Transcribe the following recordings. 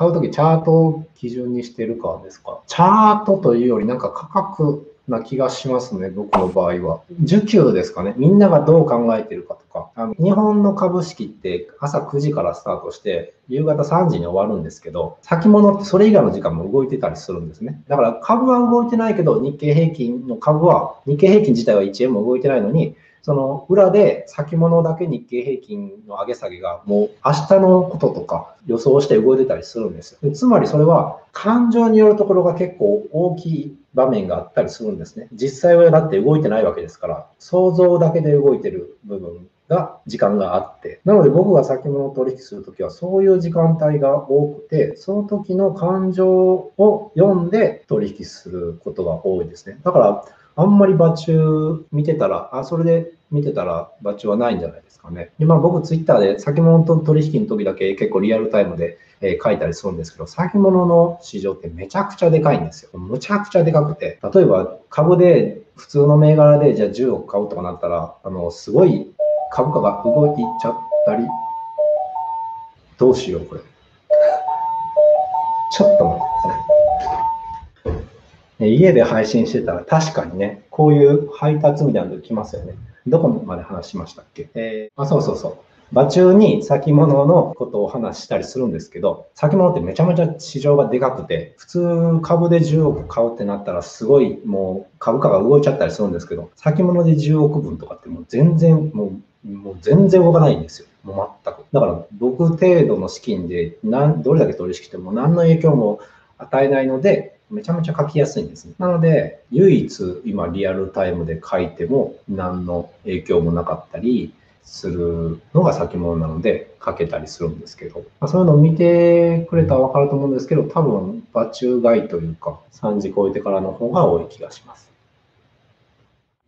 買うときチャートを基準にしてるかですか？チャートというよりなんか価格な気がしますね、僕の場合は。需給ですかね。みんながどう考えてるかとか。あの日本の株式って朝9時からスタートして、夕方3時に終わるんですけど、先物ってそれ以外の時間も動いてたりするんですね。だから株は動いてないけど、日経平均の株は、日経平均自体は1円も動いてないのに、その裏で先物だけ日経平均の上げ下げがもう明日のこととか予想して動いてたりするんですよ。つまりそれは感情によるところが結構大きい場面があったりするんですね。実際はだって動いてないわけですから、想像だけで動いてる部分が時間があって。なので僕が先物を取引するときはそういう時間帯が多くて、その時の感情を読んで取引することが多いですね。だからあんまり場中見てたら、あ、それで見てたら場中はないんじゃないですかね。で、まあ僕ツイッターで先物と取引の時だけ結構リアルタイムで、え、書いたりするんですけど、先物の市場ってめちゃくちゃでかいんですよ。むちゃくちゃでかくて、例えば株で普通の銘柄でじゃあ10億買うとかなったら、あの、すごい株価が動いちゃったり、どうしよう、これ。ちょっと待ってください。家で配信してたら確かにね、こういう配達みたいなの来ますよね。どこまで話しましたっけ？えー、あ、そうそうそう。場中に先物のことを話したりするんですけど、先物ってめちゃめちゃ市場がでかくて、普通株で10億買うってなったらすごいもう株価が動いちゃったりするんですけど、先物で10億分とかってもう全然、もうもう全然動かないんですよ。もう全く。だから僕程度の資金で何どれだけ取引しても何の影響も与えないので、めちゃめちゃ書きやすいんですね。なので、唯一今リアルタイムで書いても何の影響もなかったりするのが先物なので書けたりするんですけど、まあ、そういうのを見てくれたらわかると思うんですけど、多分場中外というか3時超えてからの方が多い気がします。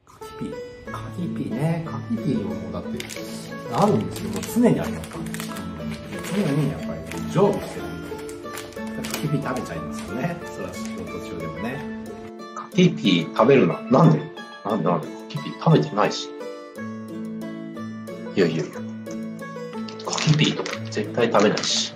カキピー。カキピーね。カキピーもだってあるんですよ。常にありますからね。常にやっぱり常備してるんで。カキピー食べちゃいますよね。ピー。ピー食べるな。なんで？なんでなんでピーピー食べてないし。いやいやいや。柿ピーとか絶対食べないし。